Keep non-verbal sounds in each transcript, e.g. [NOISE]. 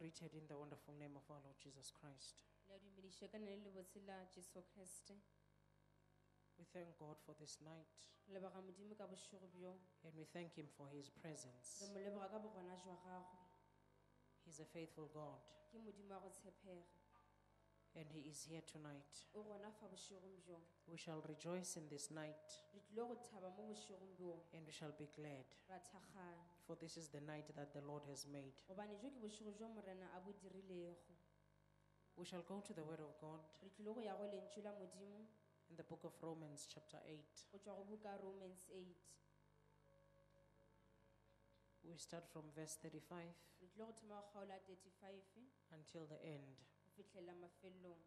greeted in the wonderful name of our Lord Jesus Christ. le a dumedišwa ka nne le lebotse la jesu kriste We thank God for this night re leboga modimo ka bošego bjo. and we thank Him for His presence. mo leboga ka bogona jwa gagwe. He's a faithful God ke modimo wa go tshepega and He is here tonight. o gona fa bošegong bjo. We shall rejoice in this night re tlile go thaba mo bošegong bjo. and we shall be glad, for this is the night that the Lord has made. gobane jo ke bošego jo morena a bo dirilego We shall go to the Word of God re tlile go ya go lentšu la modimo in the book of Romans, chapter 8. go tšwa go buka romans 8 We start from verse 35 re tlile go thoma go kgaola 35 until the end. go fitlhelela mafelelong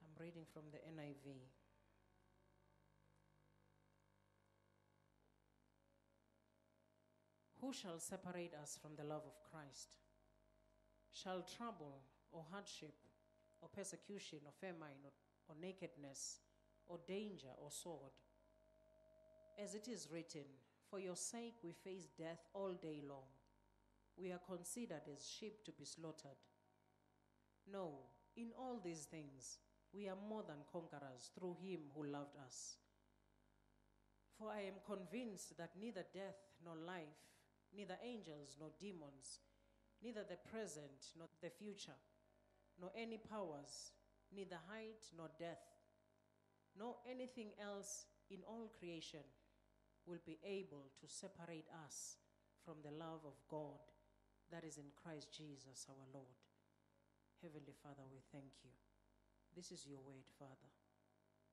I'm reading from the NIV. Who shall separate us from the love of Christ? Shall trouble or hardship or persecution or famine or, or nakedness or danger or sword? As it is written, For your sake we face death all day long. We are considered as sheep to be slaughtered. No, in all these things, we are more than conquerors through him who loved us. For I am convinced that neither death nor life, neither angels nor demons, neither the present nor the future, nor any powers, neither height nor depth, nor anything else in all creation will be able to separate us from the love of God that is in Christ Jesus our Lord. Heavenly Father, we thank you. This is your word, Father,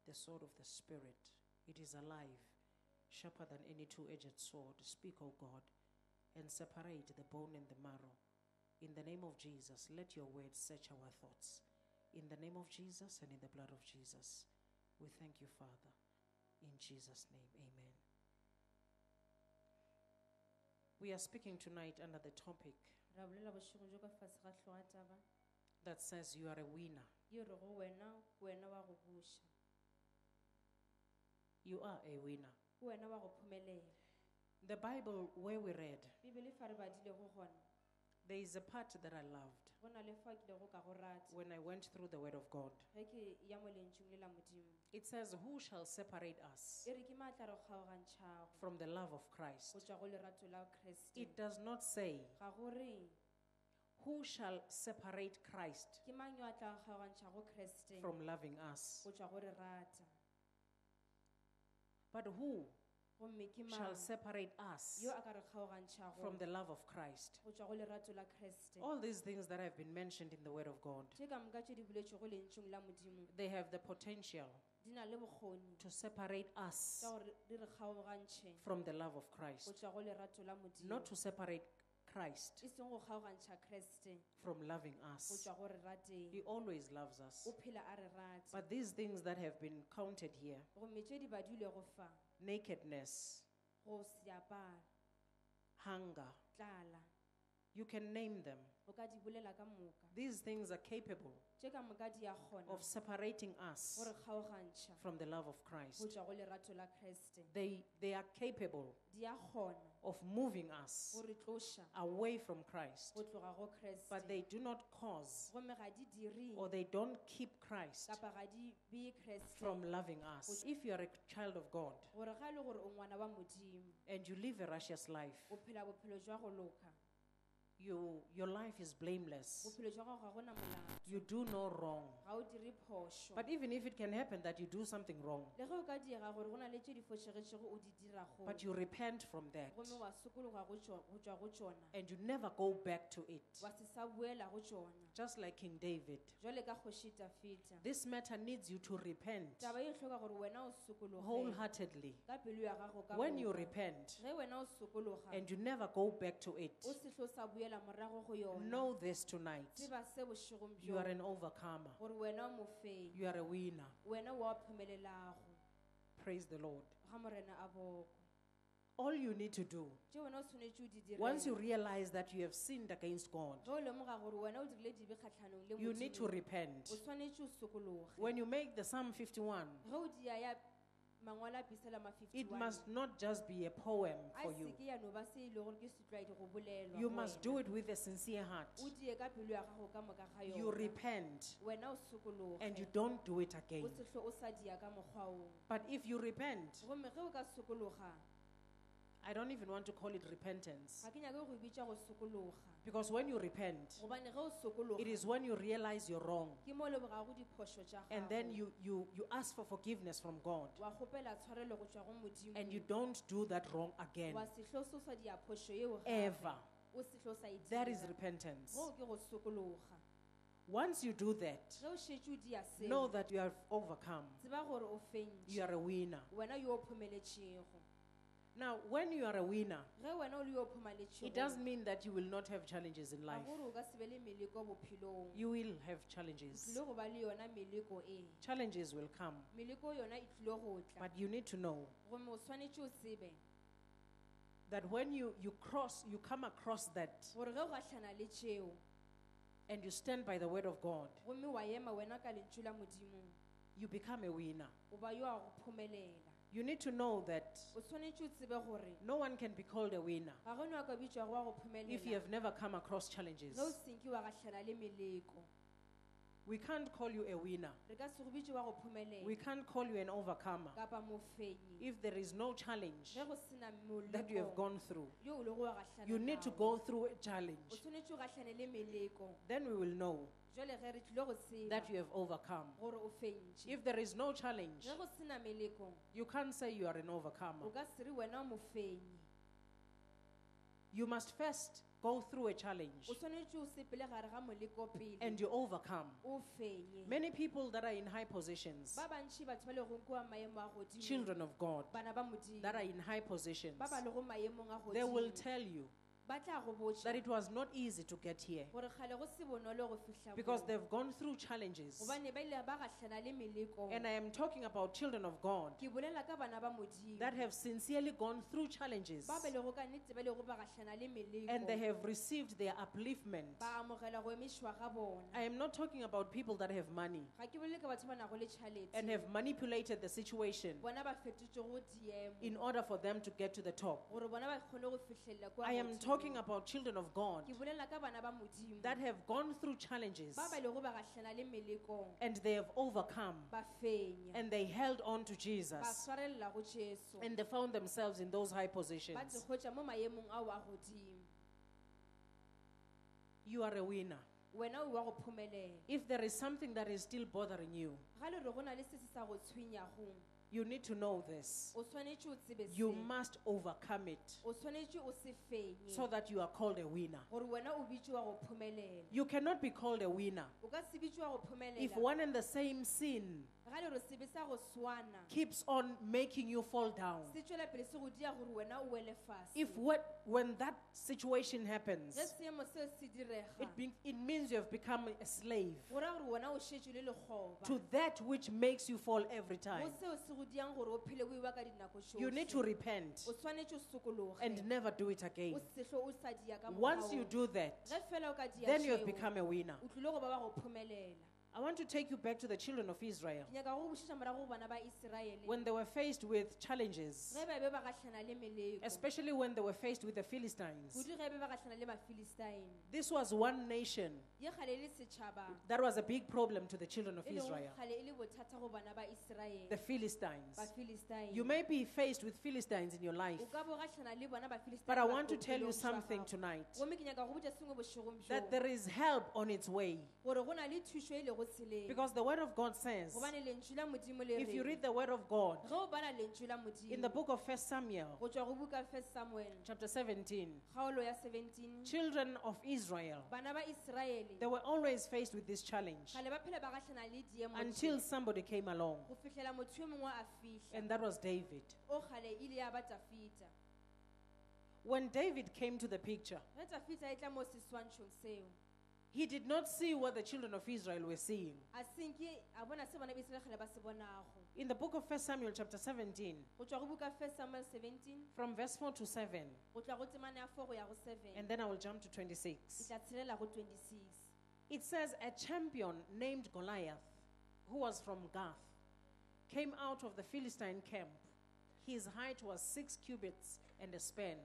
the sword of the Spirit. It is alive, sharper than any two edged sword. Speak, O God, and separate the bone and the marrow. In the name of Jesus, let your word search our thoughts. In the name of Jesus and in the blood of Jesus, we thank you, Father. In Jesus' name, amen. We are speaking tonight under the topic ra bolela bošego jo ka fase ga tlhoga taba that says you are a winner. ye re go wena ke wena wa go buša You are a winner. The Bible, where we read, bibele fa re badile gona there is a part that I loved. Go na le fa ke le ka go rata. When I went through the Word of God. ge ke ya mo lentšung le la modimo. It says, Who shall separate us e re ke maatla re kgaogantšhago? from the love of go Christ? tšwa go lerato la kreste. It does not say, ga gore Who shall separate Christ ke mang yo a tla kgaogantšha kreste? from loving us? go tšwa go re rata. But who shall separate us yo a ka re kgaogantšhago from the love of Christ? go tšwa go lerato la kreste All these things that have been mentioned in the Word of God, tše ka moka tše di buletšwe go lentšung la modimo they have the potential di na le bokgoni to separate us ka gore di re kgaogantšhe from the love of Christ, tšwa go lerato la modimo not to separate Christ seng go kgaogantšha kreste from loving us. tšwa go re rateng He always loves us. o phela a re rate But these things that have been counted here gomme tše di badilwe go fa nakedness, go hunger tlala you can name them. O ka di bolela ka moka These things are capable tše ka moka di a kgona of separating us gore kgaogantšha from the love of go Christ. tšwa go lerato la kreste They, they are capable di a kgona of moving us go re tloša away from Christ, go tloga go kreste but they do not cause gomme ga di dire or they don't keep Christ kapa ga di bee kreste from loving us. If you are a child of God gore ga e le gore o ngwana wa modimo and you live a righteous life, o phela bophelo jwa go loka you, your life is blameless. bophelo jwa gago ga gona molato You do no wrong. ga o dire phošo. But even if it can happen that you do something wrong, le ge o ka diega gore go na le tše di fošegetšego o di dirago but you repent from that gomme wa sokologa go tšo- go tšwa go tšona. and you never go back to it, wa se sa boela go tšona. Just like King David, jwale ka kgoši tafeta this matter needs you to repent taba hloka gore wena o sokologe. wholeheartedly. ka pelo ya gago ka When you repent ge wena o sokologa and you never go back to it, o se tlo sa boela morago go yona. Know this tonight. Tseba se bošegong you are an overcomer, gore wena o mofenyi you are a winner. wena wa phumelelago. Praise the Lord. ga morena a boko. All you need to do, tše wena o tshwanetse o di dire once you realize that you have sinned against God, ge o lemoga gore wena o dirile dibe kgatlhanong le you need to repent. o tshwanetse o sokologe. When you make the Psalm 51, ge o dia ya mangwalo a pisela It must not just be a poem for you. ya no ba se e le gore ke setlwaedi go bolelwa You go must wena. do it with a sincere heart. o die ka pelo ya gago ka moka ga You yona repent wena o sokologe and you don't do it again. o o sa dia ka mokgwa oo But if you repent, gomme ge o ka sokologa I don't even want to call it repentance. ga ke nyake go bitša go sokologa Because when you repent, gobane ge o sokologa it is when you realize you're wrong. ke mo lebogago diphošo tša And then gago you, you, you ask for forgiveness from God. wa kgopela tshwarelo go tšwa go And you don't do that wrong again. wa sehlo se o sa dia phošo yeo gape. Ever. o e That is dira. repentance. goo ke go sokologa Once you do that, ge o šetše o dia know seo that you have overcome. tseba gore o You fentše are a winner. wena yo o phomeletšego Now, when you are a winner, ge wena o le yo o it doesn't mean that you will not have challenges in life. gore o ka se be le meleko bophelong You will have o challenges. tlile go ba le yona meleko e Challenges will come. meleko yona e tlile go tla But you need to know gomme o tshwanetse o tsebe that when you, you cross, you come across that gore ge o gatlhana le tšeo and you stand by the word of God, gomme wa ema wena ka lentšu la modimong you become a winner. o ba yo a go phomelela You need to know that o tshwanetse o tsebe gore no one can be called a winner ga gone ka bitšwago wa go if you have never come across challenges. ge o wa gatlhana le meleko We can't call you a winner. re ka se go bitše wa go We can't call you an overcomer kapa mofenyi if there is no challenge ge go sena that you have moleko gone through. yo o le go wa gatlhana You need to go through a challenge. tshwanetse o gatlhane le meleko Then we will know jale ge re tlile go tseba that you have overcome. gore o fentše If there is no challenge, ge go sena meleko. you can't say you are an overcomer. ka se re wena o mofenyi. You must first go through a challenge o tshwanetse o sepele gare ga moleko pele. and you overcome. o fenye. Many people that are in high positions, ba bantši batho ba lego kwa maemo a godimo. children of God, bana ba modimo. that are in high positions, ba ba lego maemong a they will godimo. tell you ba tla go botša that it was not easy to get here. gore kgale go se bonolo go fihla because they've gone through challenges. gobane ba ile ba gatlhana le meleko And I am talking about children of God ke bolela ka bana ba modimo. that have sincerely gone through challenges. Ba belego ka nnete ba lego ba gatlhana le and they have received their upliftment. ba amogela go emišwa ga bona. I am not talking about people that have money ga ke bolele ka batho ba nago le and have manipulated the situation bona ba fetotse go diemo in order for them to get to the top. gore bona ba kgone go fitlhelela kwa I am godimo. Talking about children of God ke bolela ka bana ba modimo. that have gone through challenges ba ba lego ba gatlhana le melekong. and they have overcome ba fenya. and they held on to ba Jesus go jesu. and they found themselves in those high ba positions. mo maemong ao a godimo You are a winner. wena o wa go phomelela If there is something that is still bothering you, you need to know this. o tshwanetse o tsebe You must overcome it. O tshwanetse o se fenye. So that you are called a winner. gore wena o bitse wa go phomelela You cannot be called a winner. O ka se bitse wa go if one and the same sin ga le re sebe sa go swana. keeps on making you fall down. se tšwela pele se go dia gore wena o wele fase. If what, when that situation happens, ge seemo seo se direga. it, be, it means you have become a slave go raya gore wena o šetše le lekgoba. to that which makes you fall every time. Seo diang gore o phele o ewa ka dinako You need to repent. O tshwanetse o sokologe. And never do it o again. sehlo o sa dia ka Once you do that, ge fela o ka dia then you have become a winner. o tlile go ba ba go phomelela I want to take you back to the children of Israel. ke nyaka go bošiša morago go bana ba iseraele. When they were faced with challenges, ge ba be ba gatlhana le meleko. Especially when they were faced with the Philistines, kudu ge be ba gatlhana le mafilisteine this was one nation ye kgale le setšhaba. that was a big problem to the children of e Israel. kgale e le bothata go bana ba iseraele. The Philistines. You may be faced with Philistines in your life, o ka bo gatlhana le bona but I want to tell you something tonight. Gomme ke nyaka go botša sengwe bošegong that there is help on its way. gore go na le thušo e lego tseleng Because the Word of God says, gobane lentšu la modimo le if you read the Word of God ge o bala lentšu la in the book of First Samuel, go tšwa go buka first samuel. chapter 17, kgaolo ya 17 children of Israel, bana ba iseraele they were always faced with this challenge kgale ba phela ba gatlhana le diemo until somebody came along, go fihlela motho yo mongwe a fihla and that was David. o kgale ile ya ba tafita. When David came to the picture, he did not see what the children of Israel were seeing. a senke a bona se bona ba iseraele ba se bonago In the book of First Samuel, chapter 17, go tšwa go buka first samuel 17 from verse 4 to 7, go tloa go temane ya 4 go ya go 7 and then I will jump to e 26. tla tshelela go 26 It says, A champion named Goliath, who was from Gath, came out of the Philistine camp. His height was six cubits and a span.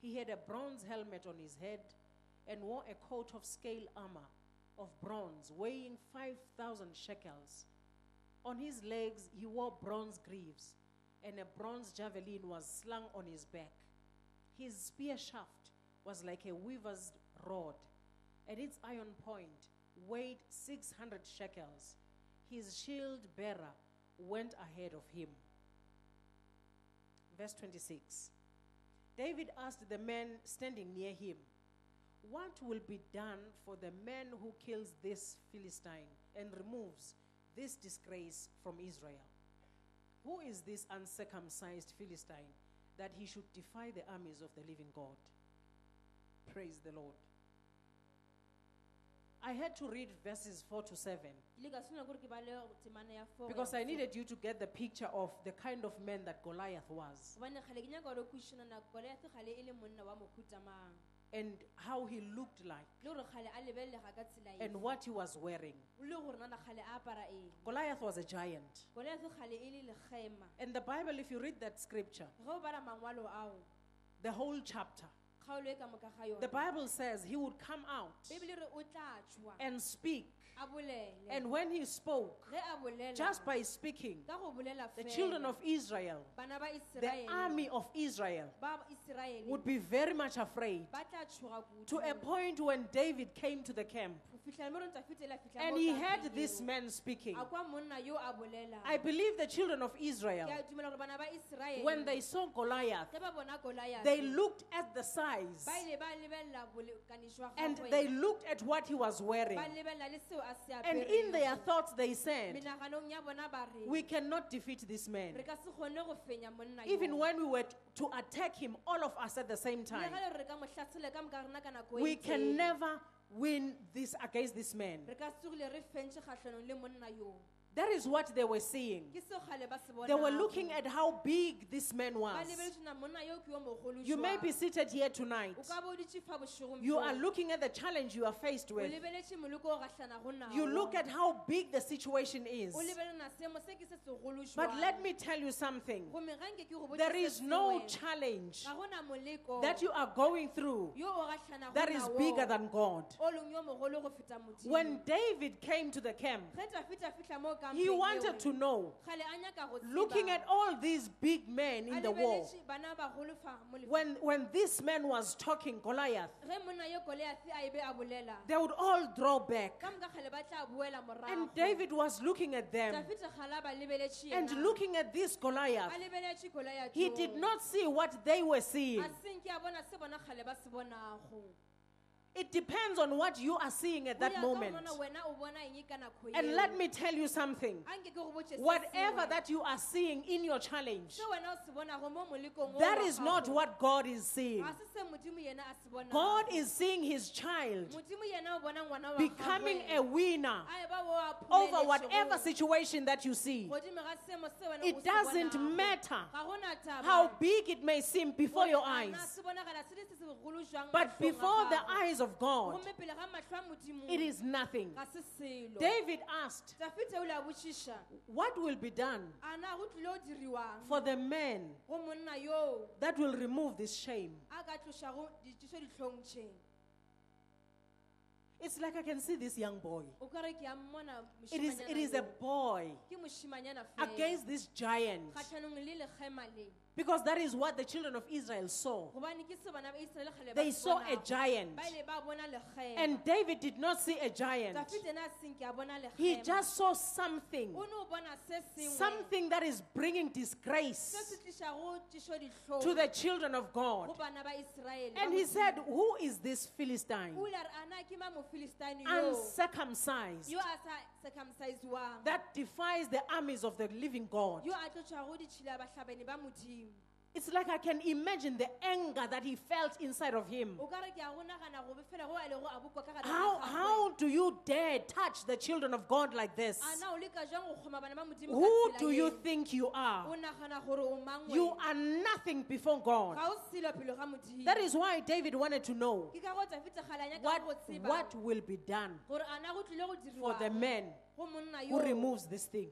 He had a bronze helmet on his head and wore a coat of scale armor of bronze weighing 5,000 shekels. On his legs, he wore bronze greaves, and a bronze javelin was slung on his back. His spear shaft was like a weaver's rod, and its iron point weighed 600 shekels. His shield bearer went ahead of him. Verse 26. David asked the man standing near him, What will be done for the man who kills this Philistine and removes this disgrace from Israel? Who is this uncircumcised Philistine that he should defy the armies of the living God? Praise the Lord. I had to read verses 4 to 7 Ke ile ka tshwanela ke gore ke bale temana ya four because I needed you to get the picture of the kind of man that Goliath was gobane kgale ke nyaka gore kwešišana na goliath kgale le monna wa mohuta mang and how he looked like le gore kgale a lebelelega ka tsela and what he was wearing. le gore nana kgale a apara eng Goliath was a giant. goliath kgale le legema And the Bible, if you read that scripture, ge o bala mangwalo ao the whole chapter, kgaolo ka moka ga the Bible says he would come out bebele re o tla tšwa. and speak. And when he spoke, ge a bolela. just by speaking, ka go bolela the children of Israel, the army of Israel, would be very much afraid ba tla tšhoga to a point when David came to the camp. Go fitlhela mo re ntse a fitlhela fitlha and he heard this man speaking. a kwa monna yo a bolela. I believe the children of Israel, ke a dumela gore bana ba Iseraele when they saw Goliath, ge ba bona Goliath, they looked at the size ba ile ba lebelela bolekani jwa and they looked at what he was wearing. ba lebelela le seo a se And in their thoughts, they said, menaganong ya bona ba re We cannot defeat this man. re ka se kgone go fenya monna Even when we were to attack him, all of us at the same time, ga le re re ka mo hlasele ka moka rena ka nako we can never win this against this man. Re ka se tsogile re fentse kgatlhanong le monna yo That is what they were seeing. ke seo kgale ba se They were looking at how big this man was. lebeletse na monna yo ke yo mogolo You may be seated here tonight. o ka bo dutse fa bošegong You are looking at the challenge you are faced with. lebeletse moloko o gatlhana go nago. You look at how big the situation is. o lebelele na seemo se ke se segolo But let me tell you something. Gomme ga nke ke go There is no challenge ga gona moleko that you are going through yo o gatlhanago that is bigger than God. o leng yo mogolo go feta Modimo. When David came to the camp, Ge tafita fihla mo he wanted to know, kgale a nyaka go tseba. looking at all these big men in the war, lebeletše bana bagolo fa mo lefa- when, when this man was talking, Goliath, ge monna yo Goliath a ebe a bolela they would all draw back. ka moka kgale ba tla boela morago And David was looking at them Dafita kgale a ba lebeletše and looking at this Goliath. a lebeletše Goliath He did not see what they were seeing. It depends on what you are seeing at that moment. mona wena o bona eng ka nako And let me tell you something. A nke ke go botše se Whatever that you are seeing in your challenge, se wena o se bonago mo molekong o that is not what God is seeing. Ga se se modimo yena a se bonago. God is seeing his child modimo yena o bona ngwana wa becoming a winner A eba o a over whatever situation that you see. Godimo ga seemo se wena o It doesn't matter Ga gona taba. how big it may seem before your eyes, se bonagala se le se segolo jwang but before the gago. Eyes of God, Gomme pele ga matlho a modimo. It is nothing. ga se selo. David asked, dafite o le a botšiša What will be done a na go tlile o diriwang? for the man go monna yoo. that will remove this shame? a ka tlošago ditšhišo ditlhong tšhe It's like I can see this young boy. o ka re ke a mmona It is, it is a boy yo. ke mošimanyana fela. against this giant kgatlhanong le legema le because that is what the children of Israel saw. gobane ke se bana ba Israele kgale ba They saw a giant. ba ile ba bona legema And David did not see a giant, dafite ena a senke a bona he just saw something, o ne o bona se sengwe. Something that is bringing disgrace se tlišago tšhišo ditlhong. to the children of God. go bana ba Israele. And he said, Who is this Philistine? o ile a re ana ke ma mofilistine yo? Uncircumcised yo a sa circumcisewang that defies the armies of the living God. Yo a tlotšwago ditšhila bahlabeni ba modimo It's like I can imagine the anger that he felt inside of him. o ka re ke a go nagana go befela go a lego a bokwa ka gare ga How, how do you dare touch the children of God like this? a na o leka jang go kgoma bana ba modimo ka Who do you think you are? o nagana gore o mang You are nothing before God. ga o selo pele ga modimo That is why David wanted to know ke ka go tafete kgalanya what, ka go tseba what will be done gore a na go tlile go for the man who removes this thing.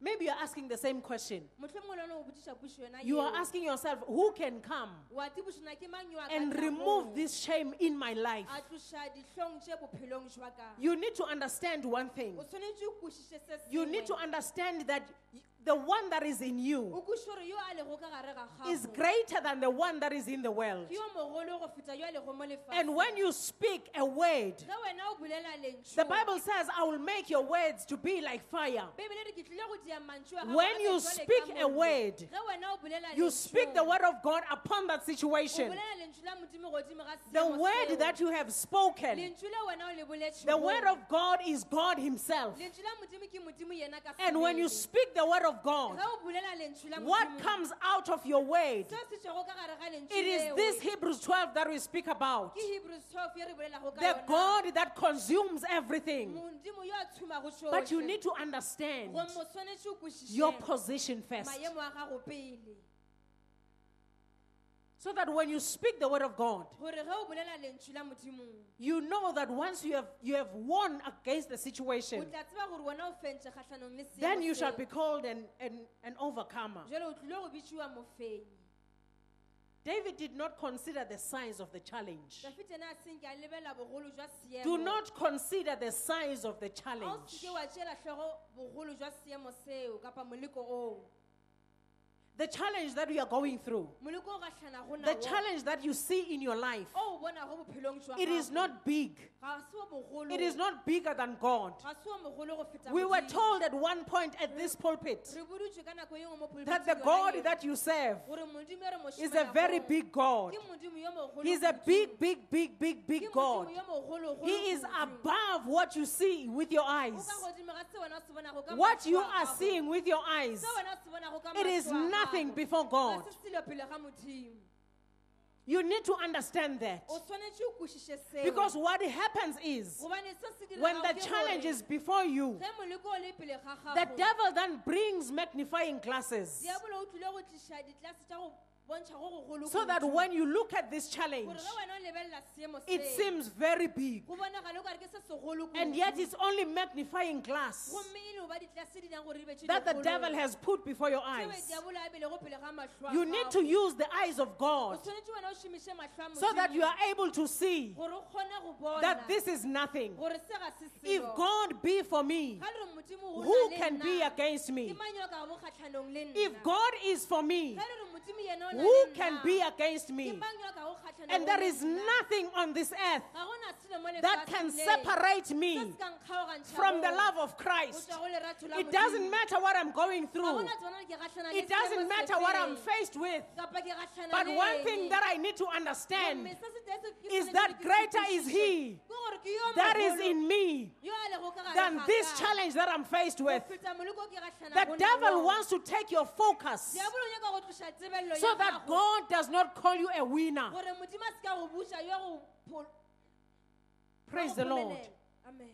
Maybe you're asking the same question. motlho mongwe le one o botsiša pušo yona You are asking yourself, who can come wa tibošana ke mang yo a ka and remove this shame in my life? a tloša dihlong tše bophelong jwa ka You need to understand one thing. o tshwanetse o kwešiše se You need to understand that the one that is in you o kweše gore yo a lego ka gare ga is greater than the one that is in the world. ke yo mogolo go feta yo a lego mo And when you speak a word, ge wena o bolela lentšu the Bible says, I will make your words to be like fire. bebele re ke tlile go dia mantšu a gago When you speak a word, ge wena o bolela You speak the word of God upon that situation. bolela lentšu la modimo godimo ga The word that you have spoken, lentšu le wena o le boletšego. the word of God is God Himself. lentšu la modimo ke modimo yena ka And when you speak the word of God, ge o bolela lentšu la what comes out of your word, seo se tšwago ka gare ga lentšu it is this Hebrews 12 that we speak about. ke hebrews 12 ye re bolelago ka The. God that consumes everything. modimo yo a tshumago But you need to understand Go mo swanetše o kwešiše your position first. maemo a gago pele So that when you speak the word of God, gore ge o bolela lentšu la modimo you know that once you have you have won against the situation, tla tseba gore wena o fentše kgatlhanong le seemo then you shall be called an, an, an overcomer. jalo o tlile go bitsiwa mofenyi David did not consider the size of the challenge. dafite ena a senke a lebelela bogolo jwa seemo Do not consider the size of the challenge. The challenge that we are going through, moleko o gatlhanago the challenge that you see in your life, oh, o o bonago bophelong jwa it is gago, not big. ga se wa bogolo It is not bigger than God. ga se wa mogolo go feta We were Modimo. told at one point at this pulpit re boditšwe ka nako ye nngwe mo that the pulpiteng yona God that you serve gore modimo e re mo is a very big God. ke modimo yo mogolo He's a kudu. big, big, big, big, Ke big modimo God. yo He is above what you see with your O eyes. ka godimo ga se wena o se bonago ka What matlho you a are gago. seeing with your eyes, Se wena o se bonago ka it is matlho a nothing before God. You need to understand that. Because what happens is, when the challenge is before you, the devil then brings magnifying glasses diabolo o tlile go tliša ditlase tša go bontšha go gogolo so that when you look at this challenge, gore ge wena o lebelela seemo it seems very big. go bonagale o kare ke se segolo And yet it's only magnifying glass gomme le go ba ditlase di nyang gore di be tše that the devil has put before your eyes. diabolo a belego pele ga matlho a You need to use the eyes of God tshwanetse wena o šomiše matlho a so that you are able to see gore o kgone go bona that this is nothing. gore se ga se If. God be for me, Ga le re Modimo o who can be against me? mang yo a ka bo kgatlhanong le If? God is for me, Ga le re Modimo yena o na who can be against me? mang yo a ka bo kgatlhanong And there is nothing on this earth Ga gona selo mo that can separate me se ka nkgaogantšhago from the love of Christ. tšwa go lerato la It doesn't matter what I'm going through. gona tsona ke gatlhana le It doesn't matter what I'm faced with. kapa ke gatlhana But one thing that I need to understand Gomme se se tee se ke is that greater is He ke gore ke yo that is in me yo a lego ka gare than this challenge that I'm faced with. Go feta moleko o ke The devil wants to take your focus Diabolo o nyaka go tloša tsebelelo so that God does not call you a winner. gore modimo a se ka go buša yo go pho- Praise the Lord. Amen.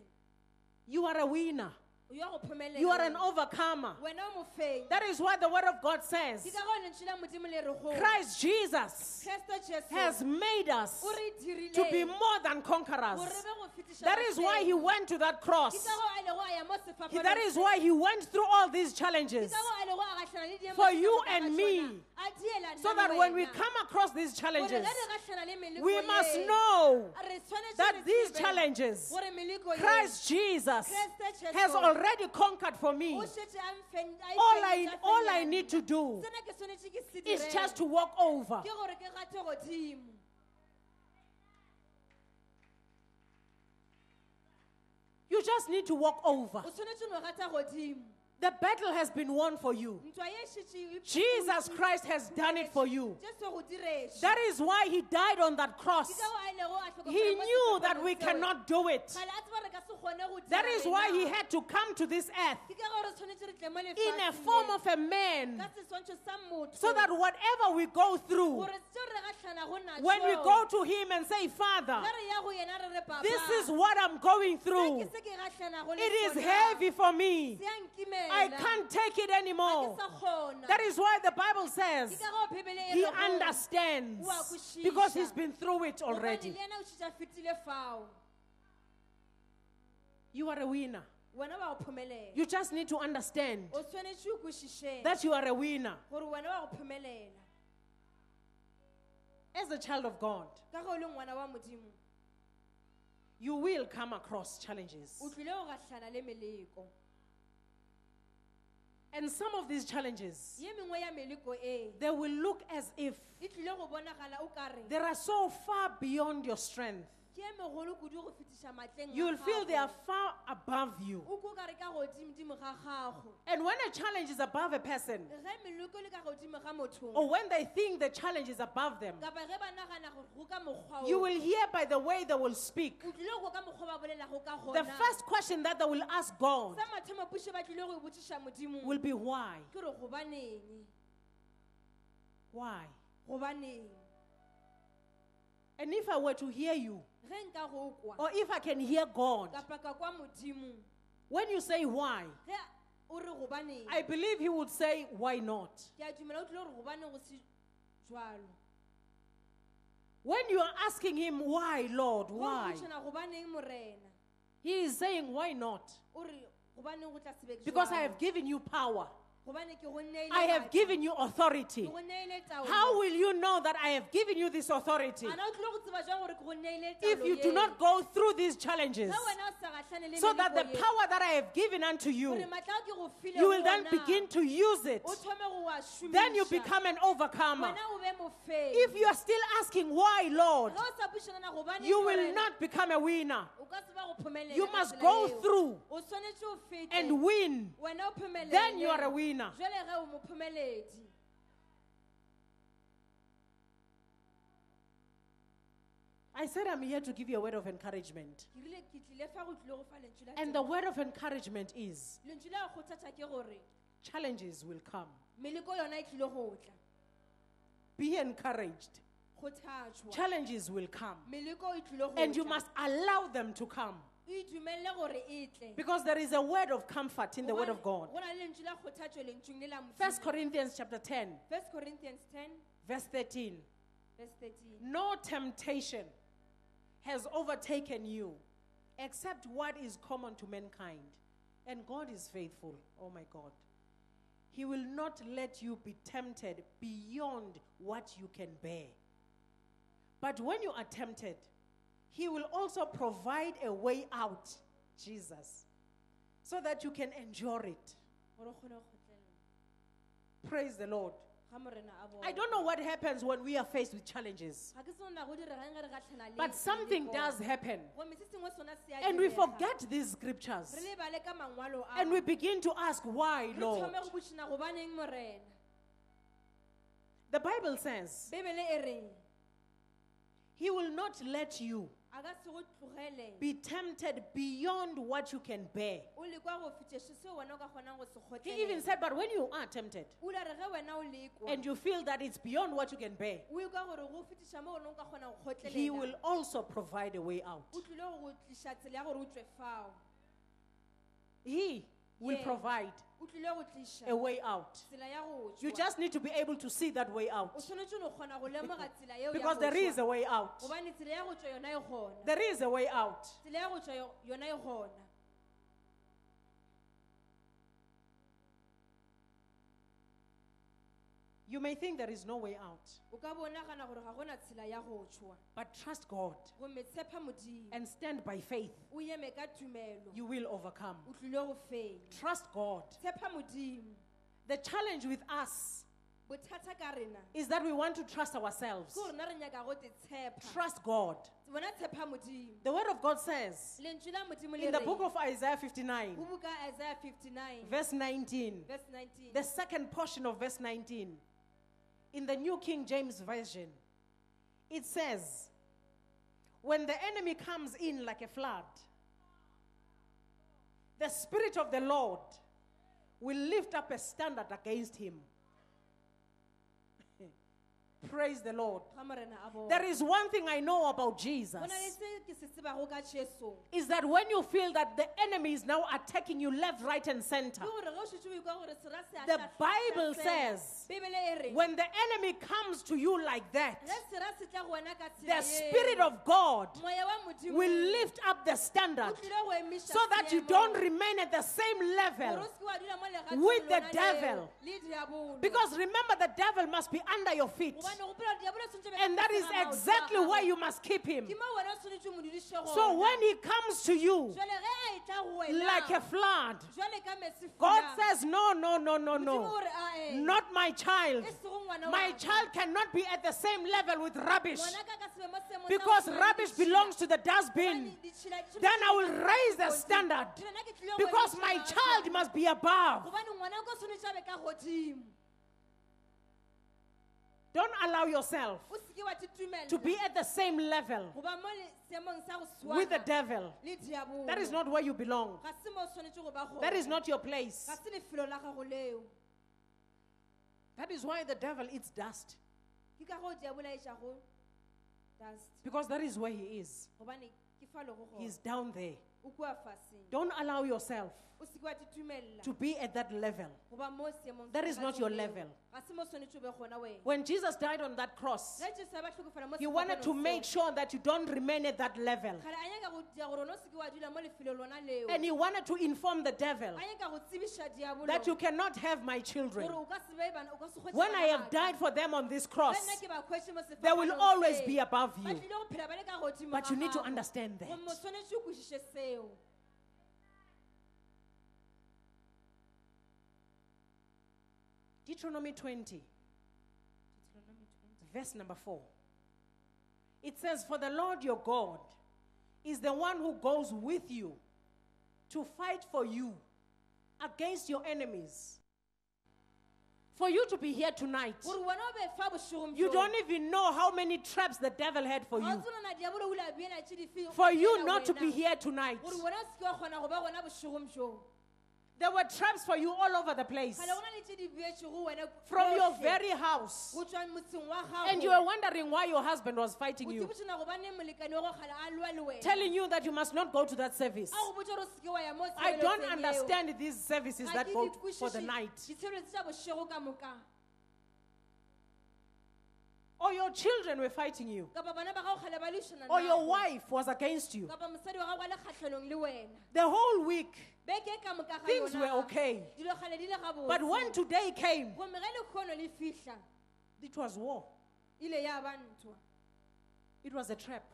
You are a winner. Yo go phomelela You are an overcomer. wena o mofenyi That is what the word of God says. ke ka go lentšu la modimo le re go Christ Jesus has made us o re dirile to be more than conquerors. gore be go fetiša That is why he went to that cross. ka go a lego a ya mo He- That is why he went through all these challenges. ka go a lego a gatlhana le diemo For you and me. tšona. A diela So that when we come across these challenges, ge re gatlhana le meleko we must know that these challenges, gore meleko ye, Christ Jesus has already conquered for me. o šetše a mfen- a All I, all I need to do Sena ke tshwanetse ke se is just to walk over. ke gore ke gate godimo You just need to walk over. O tshwanetse no gata godimo The battle has been won for you. ntwa ye šetše Jesus. Christ has done it for you. Jesu go diretše. That is why he died on that cross. Ke ka moo a ilego a hlokofala He knew that we cannot do it. Kgale a tseba re ka se kgone go dira That is why he had to come to this earth Ke ka gore tshwanetse re tle mo in a form of a man ka seswantšho sa motho so that whatever we go through, gore seo re gatlhanago natso when we go to him and say, Father, ge re ya go yena re re papa this is what I'm going through. ke se ke gatlhanago le It is heavy for me. Se a nkimela. I can't take it anymore. ke sa kgona. That is why the Bible says Ke ka goo Bibele he understands because he's been through it already. le yena o šetše a fetile fao You are a winner. wena wa go phomelela You just need to understand o tshwanetse o kwešišeng that you are a winner gore wena wa go phomelela as a child of God. ka ge o le ngwana wa modimo You will come across challenges. o tlile go gatlhana le meleko And some of these challenges, ye mengwe ya meleko e they will look as if e tlile go bonagala o ka re they are so far beyond your strength. Ke ye kudu go fetiša matleng a You will feel they are far above you. o ko ka re ka godimodimo ga gago And when a challenge is above a person, ge meloko le ka godimo ga mothong or when they think the challenge is above them, kapa ge ba nagana gore go ka mokgwa you o will hear by the way they will speak. o tlile go ka mokgwa ba bolelago ka The gona first question that they will ask God sa mathomo puše ba tlile go botsiša modimo will be why? ke re gobaneng Why? gobaneng And if I were to hear you, ge nka go kwa. Or if I can hear God, kapa ka kwa modimo. When you say why, ge o re gobaneng I believe He would say, why not? ke a dumela o tlile gore gobaneng go se jalo When you are asking Him, why, Lord, why? gošana gobaneng morena? He is saying, why not? o re gobaneng go tla sebeke Because I have given you power, gobane ke go neile I have given you authority. ke go neile taolo. How will you know that I have given you this authority Ana o tlile go tseba jang gore ke go neile if you do not go through these challenges? Ge wena o sa gahlane le So that the power that I have given unto you, gore maatla ao ke go file you will then begin to use it. o thome go wa šomiša. Then you become an overcomer. wena o be mofenyi. If you are still asking why, Lord, Ge o sa bušana na gobaneng you will not become a winner. o ka se ba go phomelela You must go through o swanetše o fete and win. wena o phomelele. Then you are a winner. Jwale ge o mophomeledi I said I'm here to give you a word of encouragement. ke rile ke tlile fa go tlile go fa lentswe la And the word of encouragement is lentswe la go kgothatsa ke gore challenges will come. meleko yona e tlile go tla Be encouraged. Challenges will come. meleko e tlile go And you tla. must allow them to come. O itumelele gore e tle Because there is a word of comfort in the word of God. go na le lentswe la kgothatšo lentsweng le la First Modimo. Corinthians chapter 10, First Corinthians 10 verse 13. verse 13 No temptation has overtaken you except what is common to mankind. And God is faithful. Oh my God. He will not let you be tempted beyond what you can bear. But when you are tempted, He will also provide a way out, Jesus, so that you can endure it. Praise the Lord. I don't know what happens when we are faced with challenges, but something does happen. And we forget these scriptures. And we begin to ask, why, Lord? The Bible says, He will not let you a ka se go tlogele be tempted beyond what you can bear. o lekwa go fetše seo wena o ka kgonang go se He even said, But when you are tempted o la re ge wena o lekwa and you feel that it's beyond what you can bear, o ekwa gore go fetiša mo one o ka kgona go He will also provide a way out. o tlile go go tliša tsela ya gore o tswe fao He will Yeah. provide o tlile go tliša a way out. tsela ya go You just need to be able to see that way o out. tshwanetse no kgona go lemoga tsela eo ya Because go there is a way out. gobane tsela ya go tswa yona e gona There is a way out. tsela ya go tswa yo- yona e gona You may think there is no way out, o ka bonagana gore ga gona tsela ya go tswa but trust God gomme tshepa modimo. and stand by faith. o eme ka tumelo. You will overcome. o tlile go fenya Trust God. tshepa modimo. The challenge with us bothata ka rena. is that we want to trust ourselves. ke gore rena re nyaka go te tshepa. Trust God. bona tshepa modimo. The word of God says lentswe la modimo le in the reng? book of Isaiah 59, buka isaiah 59 verse 19, verse 19 the second portion of verse 19, in the New King James Version, it says, When the enemy comes in like a flood, the Spirit of the Lord will lift up a standard against him. Praise the Lord. ga morena a bona. There is one thing I know about Jesus Go na le se ke se tsebago ka Jesu. is that when you feel that the enemy is now attacking you left, right, and center, Ke gore ge o šetše o ikwa gore sera se a The Bible says, when the enemy comes to you like that, ge sera se tla go wena ka tsela the Spirit of God moya wa Modimo will lift up the standard o tlile go emiša so that you don't remain at the same level. o se ke wa dula mo legatong with the devil. Because remember, the devil must be under your feet. And that is exactly where you must keep him. So when he comes to you like a flood, God says, No, no, no, no, no. o re, "Ae, Not my child. My child cannot be at the same level with rubbish. Because rubbish belongs to the dustbin. Then I will raise the standard. Because my child must be above. Don't allow yourself o seke wa titumela to be at the same level goba mo le- seemong sa go with the devil. That is not where you belong. ga se mo o tshwanetse go ba That is not your place. ga se lefelo la gago leo That is why the devil eats dust. ke ka go diabola jago dust Because that is where he is. gobane ke fa lego gona He's down there. o kua faseng Don't allow yourself o seke wa titumela to be at that level. goba mo seemong That is not your level. ga se mo o tshwanetse o be gona wena When Jesus died on that cross, ge jesu a ba tlhokofala mo he wanted to make sure that you don't remain at that level. kgale a nyaka go dia gore o seke wa dula mo lefelo lona leo And he wanted to inform the devil a nyaka go tsebiša diabolo that you cannot have my children. gore o ka se be bana- o ka se kgwetše When I have died for them on this cross, nna ke ba kgwetše mo they will always be above you. tlile go phela ba le ka godimo But you need to understand that. Gore mo tshwanetse o kwešiše seo Deuteronomy 20, verse number 4. It says, For the Lord your God is the one who goes with you to fight for you against your enemies. For you to be here tonight, gore wena o be fa bošegong you don't even know how many traps the devil had for you. tsebe na diabolo o ile a beela tše dife For you not to be here tonight. There were traps for you all over the place. kgale go na le tše di beetšego wena From your very house. go tswa motseng wa And you were wondering why your husband was fighting you. tsebotšena gobane molekane wa go kgale a lwa le wena telling you that you must not go to that service. a go botša gore o seke wa ya mo I don't understand these services that go for the night. ditshebeletso tša bošego ka moka Or your children were fighting you. kapa bana ba gago kgale ba lešana Or your wife was against you. kapa mosadi wa gago a le kgatlhanong le wena The whole week, beke ka moka ga things were okay. dilo kgale di le gabotse. But when today came, gomme ge lekgono le fihla it was war. ile ya ba ntwa It was a trap.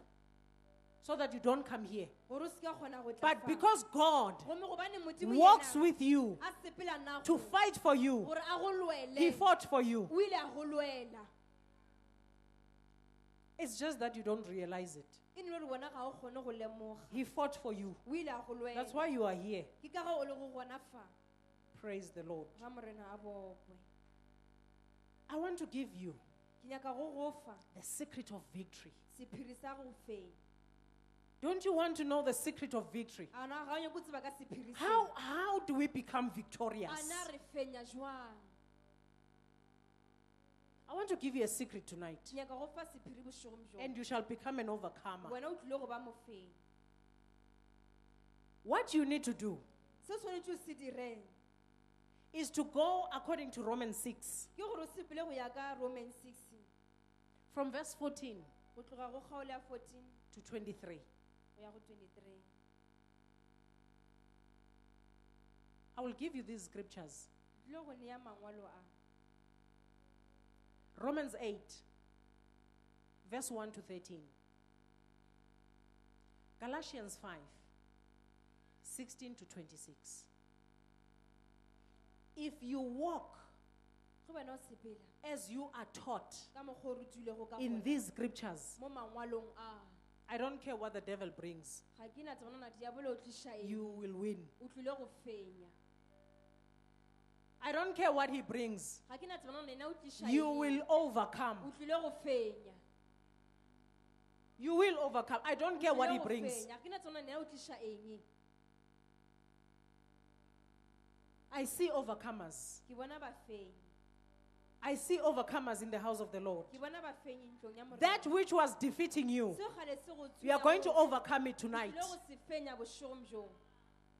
So that you don't come here. gore o seke wa kgona go tla But because God gomme gobane modimo walks with you a sepela nago to fight for you, gore a go He fought for you. o ile a go lwela It's just that you don't realize it. e nne gore bona ga o kgone go lemoga He fought for you. o ile a go That's why you are here. ke ka ga o le go gona fa Praise the Lord. ga morena a bokwe I want to give you ke nyaka go go fa the secret of victory. sephiri sa go fenya Don't you want to know the secret of victory? a ga o nyako tseba ka sephiri se How, how do we become victorious? na re fenya jwang I want to give you a secret tonight, nyaka go fa sephiri bošegong jo and you shall become an overcomer. wena o tlile go ba mofenyi What you need to do se o tshwanetse o se direng is to go according to Romans 6, ke gore o sepele go ya ka roman 6 from verse 14 go tloga go kgaolo ya 14 to 23. go ya go 23 I will give you these scriptures. Tlile go nea mangwalo a Romans 8, verse 1 to 13. Galatians 5, 16 to 26. If you walk, go wena o sepela as you are taught ka mokgwa o rutilego ka in these scriptures. mo mangwalong a I don't care what the devil brings, ga ke na tsebonana diabolo o tliša eng you will win. o tlile go fenya I don't care what he brings, ga ke na tsebonana ena o tliša you will overcome. o tlile go fenya You will overcome. I don't care what he brings. fenya. ga ke na tsebonana ena o tliša eng I see overcomers. ke bona bafenyi I see overcomers in the house of the Lord. ke bona bafenyi ntlong ya Morena. That which was defeating you, Seo kgale se go you are going to overcome it tonight. tlile go se fenya bošegong bjong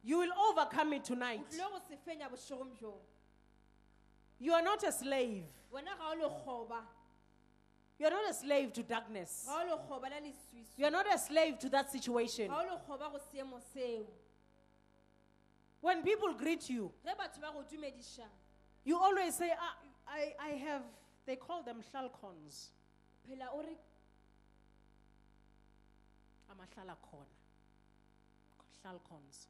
You will overcome it tonight. tlile go se fenya bošegong bjong You are not a slave. wena ga o lekgoba You are not a slave to darkness. ga o lekgoba la leswiswi You are not a slave to that situation. ga o lekgoba go seemo seo When people greet you, ge batho ba go dumediša you always say, "Ah, I, I have, they call them shalcons. phela o re Amahlala khona. Shalcons.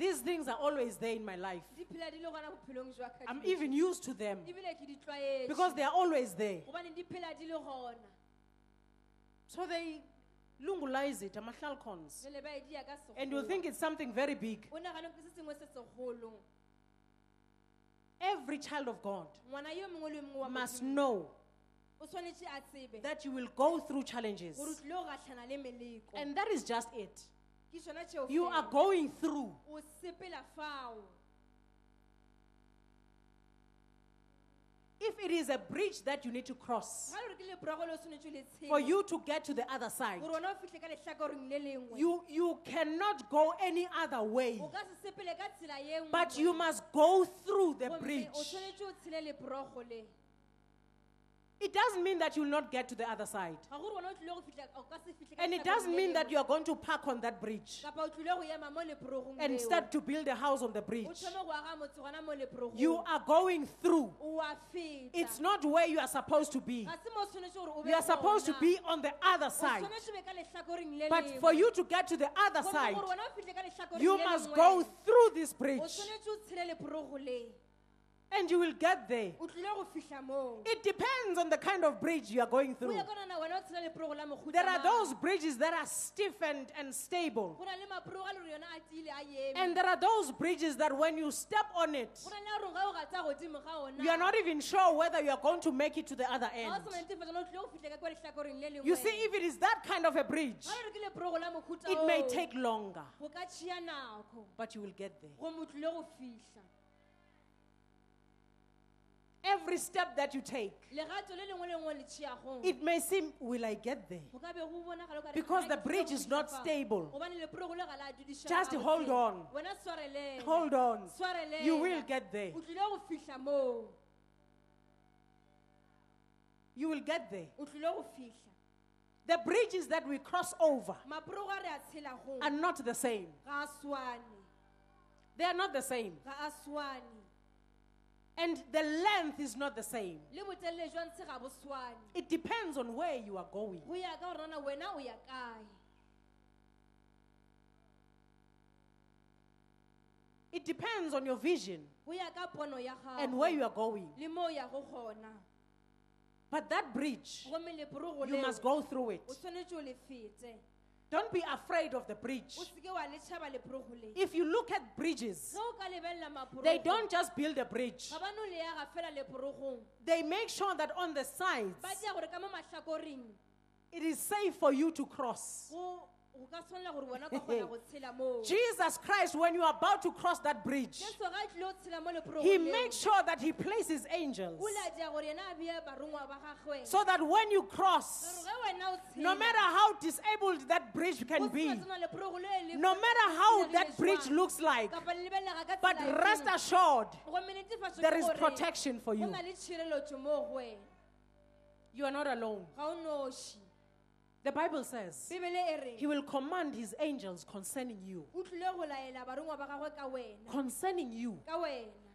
These things are always there in my life. di phela di le gona bophelong jwa ka I'm even used to them ebile ke di tlwaetše because they are always there. gobane di phela di le gona So they lungulize it, amashalcons. jale ba e dia ka And you think it's something very big. o nagane ke se sengwe se segolo Every child of God ngwana yo mongwe le mongwe wa must Modimo, know o tshwanetse a tsebe that you will go through challenges. gore o tlile go gatlhana le meleko And that is just it. Ke sona tšeo You fela. are going through. o sepela fao If it is a bridge that you need to cross ga le gore ke leporogo le o tshwanetse le tshele for you to get to the other side, gore ona o fitlhe ka letlhakoreng le lengwe you, you cannot go any other way. o ka se sepele ka tsela ye nngwe. But you must go through the Gomme bridge. o tshwanetse o tshele leporogo le It doesn't mean that you will not get to the other side. ga gore wona o tlile go fitlha o ka se fitlhe ka And it doesn't mean that you are going to park on that bridge kapa o tlile go ema mo leporogong and leo. start to build a house on the o bridge. thome go aga motse gona mo leporogong You are going through. o a feta It's not where you are supposed to be. ga se mo o tshwanetse gore o be You are supposed to gona. be on the other O side. tshwanetse o be ka lehlakoreng le But lengwe. for you to get to the other Gomme side, gore wena o fitlhe ka lehlakoreng you le must lengwe, go through this o bridge tshwanetse o tshele leporogo le and you will get there. o tlile go fitlha moo It depends on the kind of bridge you are going through. ya ka wena o tshela leporogo la mohuta There are those bridges that are stiffened and and stable. go na le maporogo a le gore yona a tiile a eme And there are those bridges that when you step on it, go na le a rong ga o gatsa godimo ga you are not even sure whether you are going to make it to the other ga end. o netefatsa na o tlile go fitlha ka kwa lehlakoreng le lengwe You see, if it is that kind of a bridge, ga re ke leporogo la mohuta it may oo, take longer, go ka tšhia nako but you will get there. go mo go fitlha Every step that you take, legato le lengwe le lengwe le tšeagong it may seem, will I get there? go ka be go bonagala o ka re, Because the bridge is not stable. gobane leporogo le ga la dudiša Just hold on. Hold on. You will get there. o tlile go fitlha moo You will get there. o tlile go fitlha The bridges that we cross over maporogo a re a tshelagong are not the same. ga a swane They are not the same. Ga a swane And the length is not the same. le botelele jwa ntshe ga bo swane It depends on where you are going. go ya ka gore nana wena o ya kae It depends on your vision go ya ka pono ya and where you are going. le mo ya go gona But that bridge, gomme leporogo you leo, must go through it. o tshwanetse o le fete Don't be afraid of the bridge. o seke wa le tšhaba leporogo le. If you look at bridges, ge o ka lebelela maporogo they don't just build a bridge, ga ba no le yaga fela leporogong they make sure that on the sides ba tia gore ka mo mahlakoreng. it is safe for you to cross. go go ka tshwanela gore wena ka kgona go [LAUGHS] tshela moo. Jesus Christ, when you are about to cross that bridge, jesu ga a tlile go tshela mo He makes sure that He places angels. O le a gore yena a beye barongwa ba gagwe. So that when you gore cross, ge wena o no matter how disabled that bridge can be, leporogo le le no matter how that bridge looks like, kapa le lebelega ka but tsela e rest feng, assured, gomme there ke is gore protection for go you. na le tšhireletšo mo go wena. You are not alone. ga o noši The Bible says He will command His angels concerning you, o tlile go laela barongwa ba gagwe ka wena concerning you,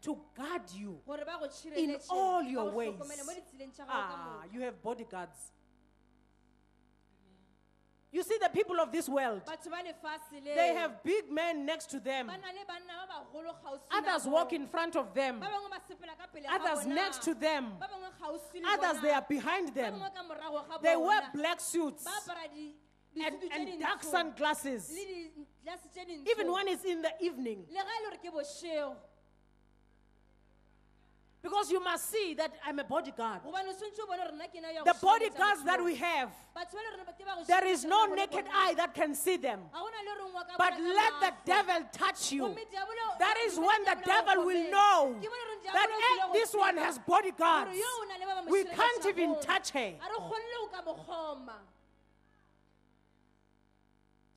to guard you. gore ba go In all your ways. hlokomele mo ditseleng tša gago ka Ah, you have bodyguards. You see, the people of this world, batho ba lefase le they have big men next to them ba na le banna ba bagolo kgauswi le Others walk in front of them. ba bangwe ba sepela ka pele ga Others next to them. ba bangwe kgauswi le Others they are behind them. bangwe ka morago ga They wear black suits ba apara di- and, and dark sunglasses. le di-glass tse dintsho. Even when it's in the evening. Because you must see that I'm a bodyguard. gobane o tshwanetse o bone gore nna ke na ya The bodyguards that we have, batho ba le gore ba tseba go there is no naked eye that can see them. Ga go na le gore ngwa ka But let the devil touch you. That is when the devil will know Ke bone gore diabolo that eh, this one has bodyguards. gore yo o na le ba ba mo We can't even touch her. a re kgonne go ka mo kgoma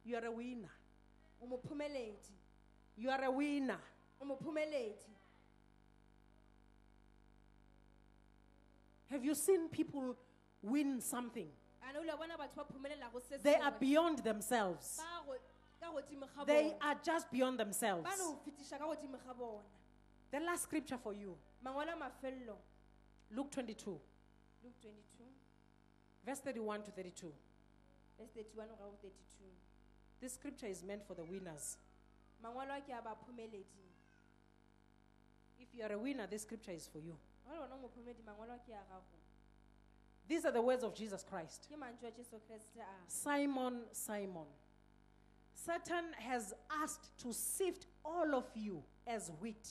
You are a winner. You are a winner. o mophumeledi Have you seen people win something? ane o ile wa bona batho ba phumelelago se They are beyond themselves. Ba go- ka godimo ga They are just beyond themselves. ba no fetiša ka godimo ga bona The last scripture for you Luke 22, luke 22 verse 31 to 32. verse 31 go 32 This scripture is meant for the winners. mangwalo a ke a baphumeledi If you are a winner, this scripture is for you. Ga le bona o mophumedi mangwalo a ke a gago These are the words of Jesus Christ. ke mantso a jesu kreste a Simon, Simon, Satan has asked to sift all of you as wheat.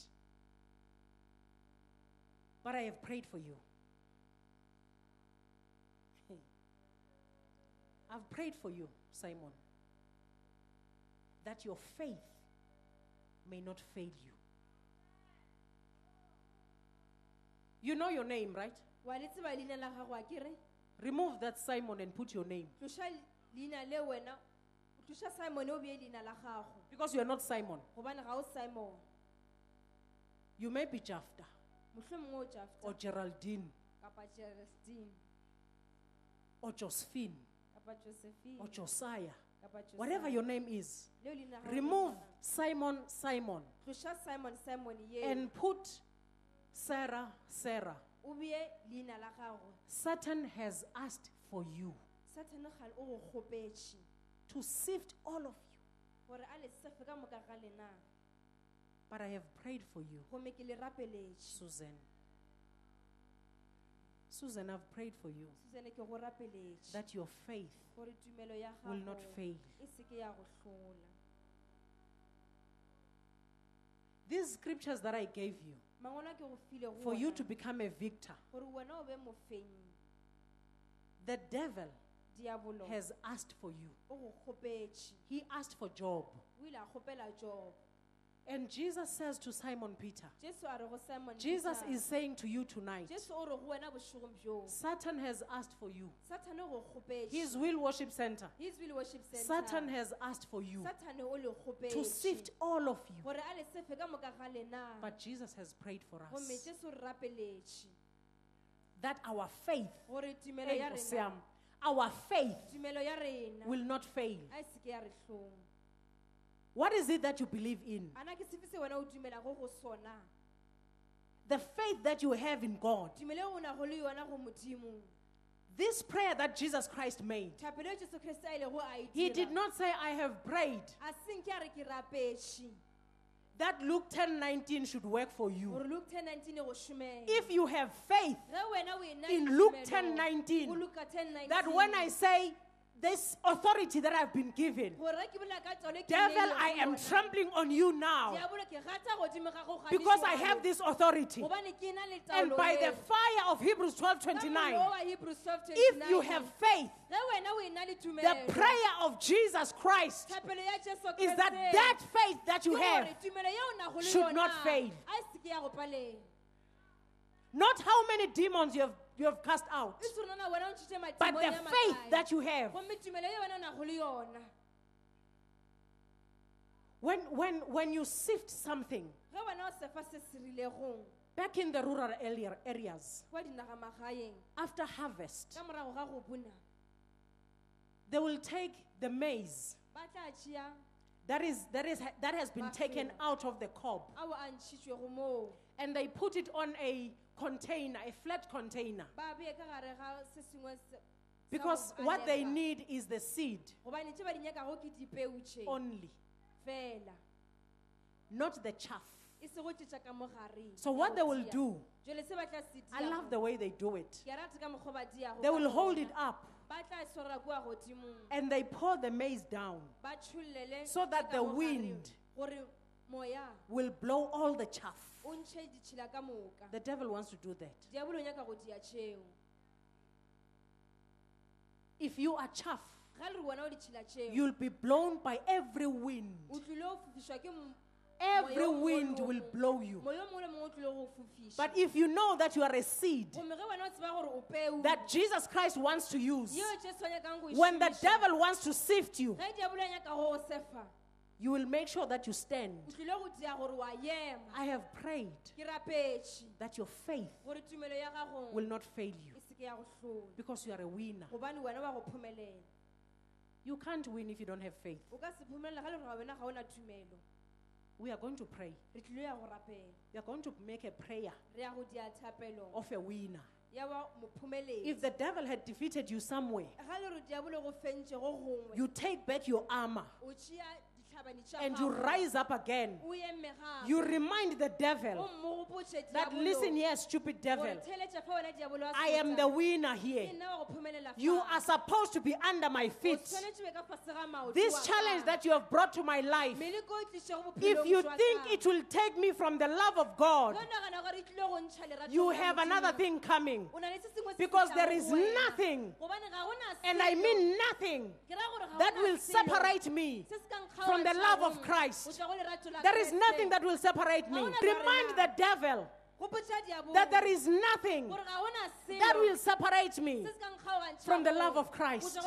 But I have prayed for you. I've prayed for you, Simon, that your faith may not fail you. You know your name, right? wa le tseba leina la gago a Remove that Simon and put your name. tloša leina le wena tloša simon o bee leina la gago Because you are not Simon. gobane ga o simon You may be Jafta mohlwe mongwe o jafta or Geraldine kapa or Josephine kapa josephine or Josiah. kapa. Whatever your name is. Leo leina la gago Remove. Simon, Simon tloša simon simon ye and put Sarah, Sarah. o bee leina la gago Satan has asked for you satane gale o go kgopetše to sift all of you. gore a le sefe ka moka ga lena But I have prayed for you, gomme ke le rapeletše Susan. Susan, I've prayed for you susane ke go rapeletše that your faith gore tumelo ya will not fail. e seke ya go hlola These scriptures that I gave you mangwalo a ke go file go for you to become a victor, gore wena o be mofenyi. The devil diabolo. has asked for you. o go kgopetše. He asked for Job. o ile a kgopela job And Jesus says to Simon Peter, jesu a re go simon Jesus is saying to you tonight, jesu o re go wena bošegong bjo Satan has asked for you. satane o go kgopetše His will worship center. his will worship center Satan has asked for you satane o le to sift all of you. gore a le sefe ka moka ga lena But Jesus has prayed for us jesu re rapeletše that our faith, gore tumelo Hey, ya Oseam, rena our faith tumelo ya rena will not fail. a e seke ya re hlong What is it that you believe in? ana ke sefe se wena o dumelago go sona The faith that you have in God. tumelo e o na le yona go modimo This prayer that Jesus Christ made, thapelo e jesu kriste a ile a e he dira. did not say, I have prayed. a senke a re ke rapetše That Luke 10 19 should work for you. gore luke 10 19 e go šomela If you have faith ge wena o ena in Luke tumelo, 10:19, go luka 10 19 that when I say this authority that I've been given, gore ke bolela ka tsone ke devil, I am yona. trampling on you now. Diabolo ke gata godimo ga go because I have this authority. gobane ke na le And by the fire of Hebrews 12 29, wa Hebrews 12, if you have faith, ge wena o ena le the prayer of Jesus Christ thapelo ya jesu is that that faith that you have, gore tumelo ye o nago le should not fail. a seke ya go paleng. Not how many demons you have, you have cast out, tshwanana wena o ntšhitše but the faith that you have. gomme tumelo ye wena o nago le yona. When, when, when you sift something, ge wena o sefa se se rilegong back in the rural area, areas, after harvest, ka morago ga go buna. they will take the maize ba tla tšea that, is, that, is, that has been taken out of the cob ao a ntšhitšwego moo. and they put it on a container, a flat container. ba bee ka gare ga se sengwe se- sa Because what they need is the seed gobane tše ba di nyakago ke dipeu tše only, not the chaff. se go tšetša ka mo gareng So what they will do, jwale se ba tla se I love the way they do it. ke rata ka mokgwa ba diago They will hold it up. Ba tla swara kua godimong. And they pour the maize down. So that the wind- will blow all the chaff. o ntšhe ditšhila ka moka. The devil wants to do that. diabolo o nyaka go dia tšeo If you are chaff, ga le re bona o ditšhila tšeo you'll be blown by every wind. o tlile go fofišwa ke m- Every moya o mongwe le wind will blow you. moya o mongwe le mongwe o tlile go fofiša. But if you know that you are a seed gomme ge wena o tseba gore o peu that Jesus Christ wants to use, yeo jesu a nyakang go when the devil wants to sift you, ge diabolo a nyaka go go sefa you will make sure that you stand. o tlile go dia gore wa ema I have prayed that your faith gore tumelo ya gago will not fail you seke ya go hlola because you are a winner. gobane wena wa go phumelela You can't win if you don't have faith. o ka se phumelela ga le gore wena ga o na tumelo We are going to pray. re tlile ya go rapela We are going to make a prayer re ya go dia thapelo of a winner. ya wa mophumeledi If the devil had defeated you somewhere, ga le re diabolo go fentše go gongwe you take back your armor o tšea ditlhabani tša and you rise up again. o eme gape You remind the devil that, listen here, stupid devil, gore theeletša fa wena diabolo wa I am the winner here. nna wa go phumelela You are supposed to be under my feet. tshwanetše be ka fase ga maoto This challenge that you have brought to my life, meleko o tlišego if you think it will take me from the love of God, go nagana gore tlile go ntšha lerato you have another thing coming. O na le se sengwe se Because se there is nothing, Gobane ga gona and I mean nothing, Ke ra gore ga that will separate me se se ka nkgaotšago from the love of Christ. go tšwa go lerato la There is nothing that will separate me. Remind the devil that there is nothing gore ga gona selo. that will separate me se se ka nkgaogantšhago from the love of Christ.